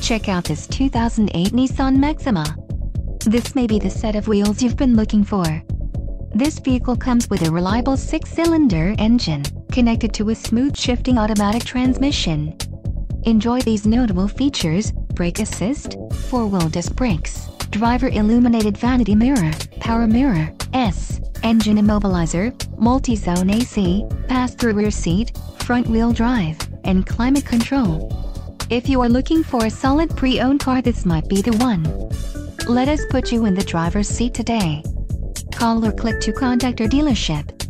Check out this 2008 Nissan Maxima. This may be the set of wheels you've been looking for. This vehicle comes with a reliable six-cylinder engine, connected to a smooth shifting automatic transmission. Enjoy these notable features, brake assist, four-wheel disc brakes, driver illuminated vanity mirror, power mirror, S, engine immobilizer, multi-zone AC, pass-through rear seat, front-wheel drive, and climate control. If you are looking for a solid pre-owned car this might be the one. Let us put you in the driver's seat today. Call or click to contact our dealership.